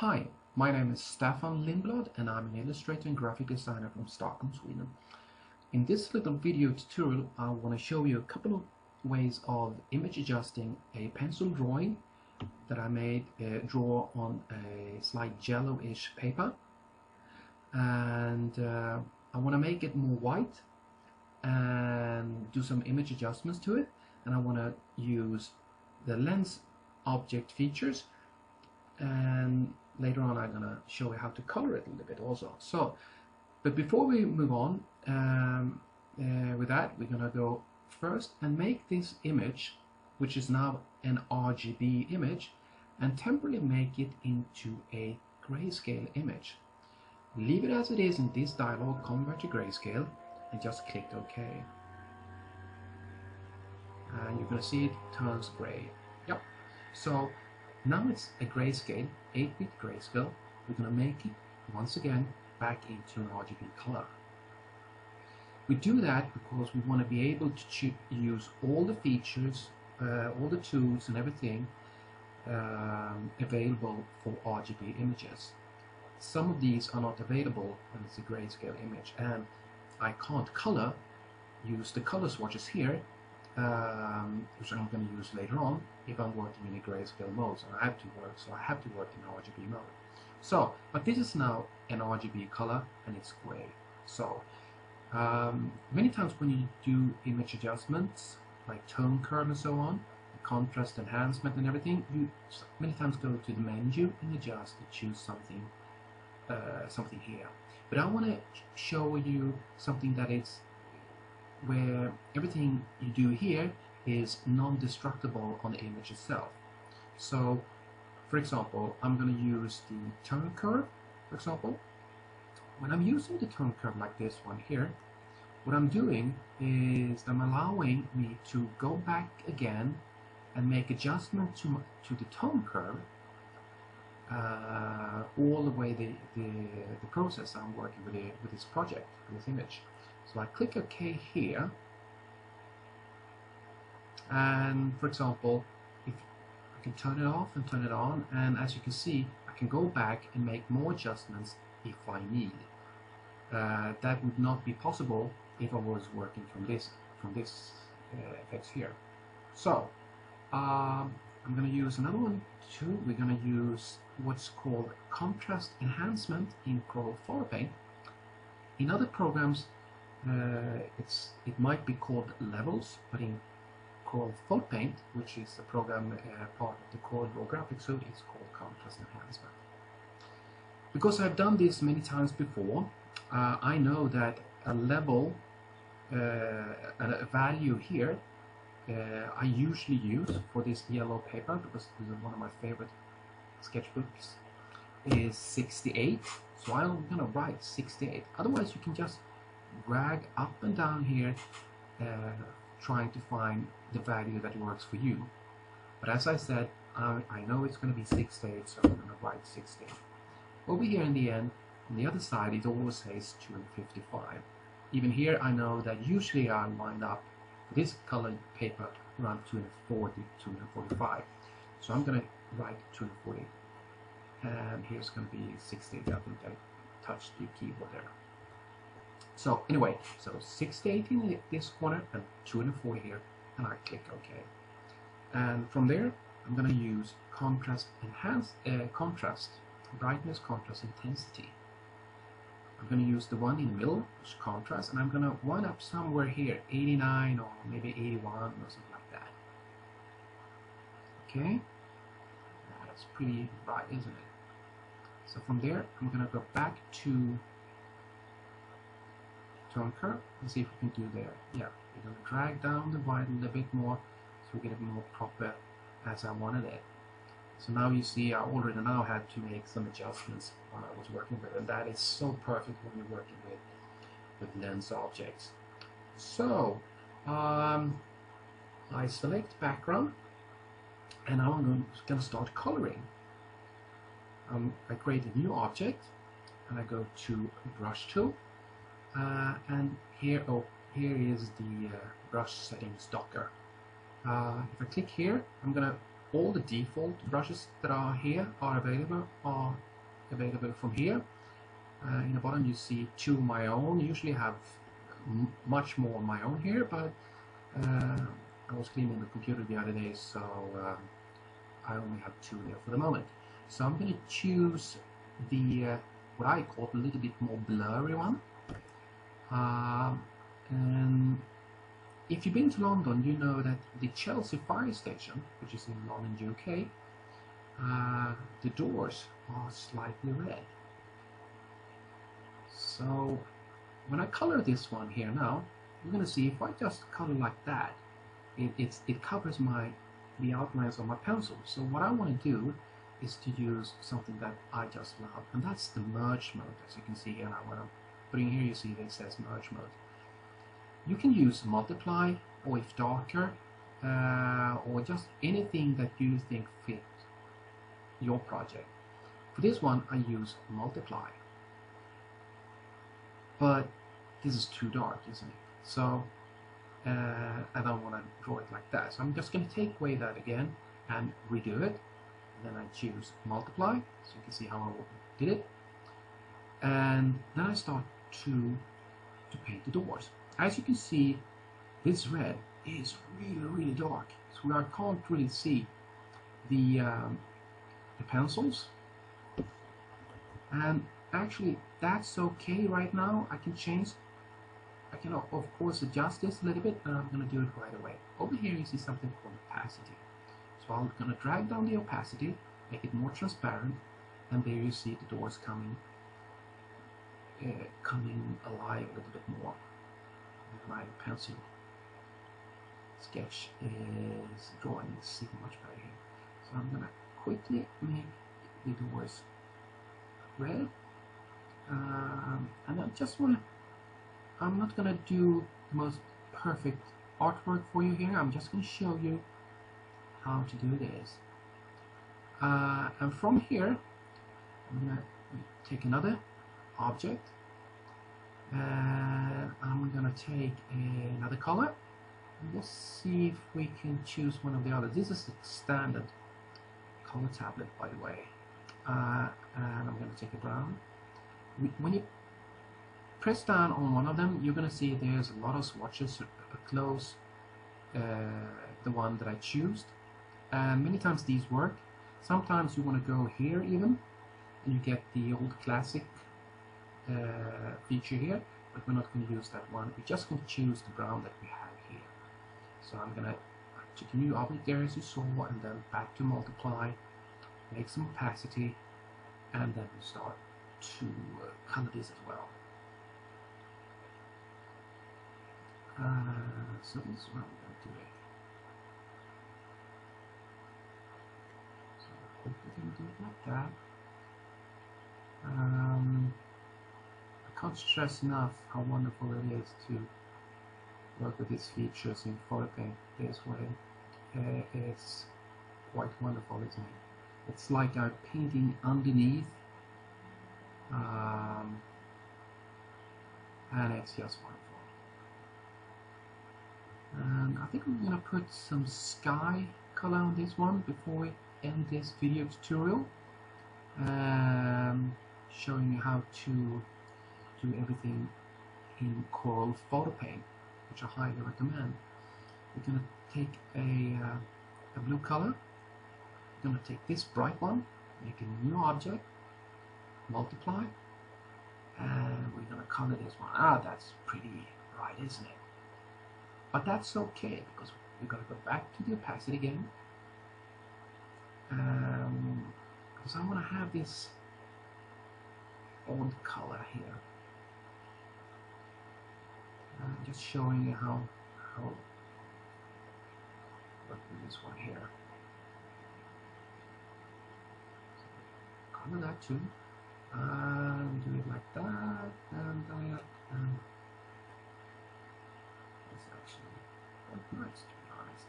Hi, my name is Stefan Lindblad and I'm an illustrator and graphic designer from Stockholm, Sweden. In this little video tutorial I want to show you a couple of ways of image adjusting a pencil drawing that I made uh, draw on a slight yellowish paper and uh, I want to make it more white and do some image adjustments to it and I want to use the lens object features and later on I'm gonna show you how to color it a little bit also. So but before we move on um, uh, with that we're gonna go first and make this image which is now an RGB image and temporarily make it into a grayscale image. Leave it as it is in this dialog convert to grayscale and just click OK. And you're gonna see it turns gray. Yep. So now it's a grayscale, 8-bit grayscale. We're going to make it, once again, back into an RGB color. We do that because we want to be able to use all the features, uh, all the tools and everything um, available for RGB images. Some of these are not available when it's a grayscale image and I can't color, use the color swatches here um, which I'm going to use later on if I'm working in a grayscale mode. So I have to work, so I have to work in RGB mode. So, but this is now an RGB color and it's gray. So, um, many times when you do image adjustments, like tone curve and so on, contrast enhancement and everything, you many times go to the menu and adjust and choose something, uh, something here. But I want to show you something that is where everything you do here is non-destructible on the image itself. So, for example, I'm going to use the tone curve, for example. When I'm using the tone curve like this one here, what I'm doing is I'm allowing me to go back again and make adjustment to, my, to the tone curve uh, all the way the, the, the process I'm working with, with this project, with this image. So I click OK here and for example if I can turn it off and turn it on and as you can see I can go back and make more adjustments if I need. Uh, that would not be possible if I was working from this from this uh, effects here. So um, I'm going to use another one too. We're going to use what's called contrast enhancement in Corel Photo Paint. In other programs uh, it's it might be called levels, but in Corel Photo Paint, which is a program uh, part of the Corel Draw Graphics Suite, it's called Contrast Enhancement. Because I've done this many times before, uh, I know that a level, uh, a value here, uh, I usually use for this yellow paper, because this is one of my favorite sketchbooks, is 68. So I'm going to write 68. Otherwise, you can just drag up and down here uh, trying to find the value that works for you. But as I said, I, I know it's going to be 68, so I'm going to write 68. Over here in the end, on the other side, it always says 255. Even here, I know that usually I wind up this colored paper around 240, 245. So I'm going to write 240. And here's going to be 68. I think I touched the keyboard there. So anyway, so 68 in this corner and 240 here, and I click OK. And from there, I'm going to use contrast enhance uh, contrast, brightness, contrast, intensity. I'm going to use the one in the middle, which is contrast, and I'm going to one up somewhere here, 89 or maybe 81 or something like that. Okay, that's pretty bright, isn't it? So from there, I'm going to go back to curve and see if we can do there. Yeah, we're going to drag down the white a little bit more so we get it more proper as I wanted it. So now you see I already now had to make some adjustments when I was working with it. And that is so perfect when you're working with, with lens objects. So um, I select background and now I'm to start coloring. Um, I create a new object and I go to brush tool uh, and here oh here is the uh, brush settings docker uh, if I click here I'm gonna all the default brushes that are here are available are available from here. Uh, in the bottom you see two my own. Usually have much more my own here, but uh, I was cleaning the computer the other day, so um, I only have two here for the moment. So I'm to choose the uh, what I call a little bit more blurry one. Uh, and if you've been to London, you know that the Chelsea fire station, which is in London, UK, uh, the doors are slightly red. So when I color this one here now, you're going to see if I just color like that, it, it covers my the outlines of my pencil. So what I want to do is to use something that I just love, and that's the merge mode. As you can see here now, when I'm putting here, you see that it says merge mode. You can use multiply, or if darker, uh, or just anything that you think fit your project. For this one, I use multiply. But this is too dark, isn't it? So uh, I don't want to draw it like that. So I'm just going to take away that again and redo it. And then I choose multiply, so you can see how I did it. And then I start to, to paint the doors. As you can see, this red is really, really dark. So I can't really see the, um, the pencils. And actually, that's okay right now. I can change I can of course adjust this a little bit, but I'm going to do it right away. Over here you see something called opacity. So I'm going to drag down the opacity, make it more transparent, and there you see the doors coming coming alive a little bit more. My pencil sketch is drawing sitting much better here. So I'm to quickly make the doors red. Um, and I just want to I'm not gonna do the most perfect artwork for you here I'm just gonna show you how to do this uh, and from here I'm gonna take another object. And I'm gonna take another color. Let's see if we can choose one of the others. This is the standard color tablet by the way. Uh, and I'm gonna take a brown. When you press down on one of them, you're to see there's a lot of swatches close uh, the one that I choose. And many times these work. Sometimes you want to go here even, and you get the old classic uh, feature here, but we're not going to use that one. We're just going to choose the brown that we have here. So I'm going to take a new object there as you saw, and then back to multiply, make some opacity, and then start to uh, color this as well. Uh, so this is what I'm going to do we can do it like that. Um, can't stress enough how wonderful it is to work with these features in Photopaint this way. Uh, it's quite wonderful, isn't it? It's like I'm painting underneath um, and it's just wonderful. And I think I'm going to put some sky color on this one before we end this video tutorial. Um, showing you how to do everything in Corel Photo Paint, which I highly recommend. We're going to take a, uh, a blue color. We're going to take this bright one, make a new object, multiply, and we're going to color this one. Ah, that's pretty bright, isn't it? But that's okay because we're going to go back to the opacity again. Um, because I want to have this old color here. Uh, just showing you how how look at this one here. That too. And do it like that and that and nice to be honest.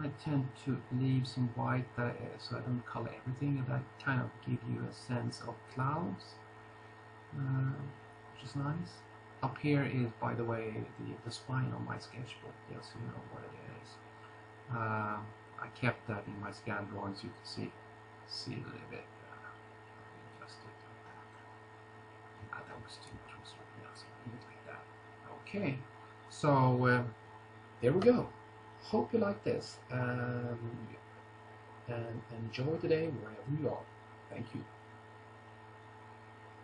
I tend to leave some white there so I don't color everything and that kind of give you a sense of clouds, uh, which is nice. Up here is, by the way, the, the spine on my sketchbook, yes, you know what it is. Uh, I kept that in my scan drawings. You can see see a little bit. That. Okay, so uh, there we go. Hope you like this um, and enjoy the day wherever you are. Thank you.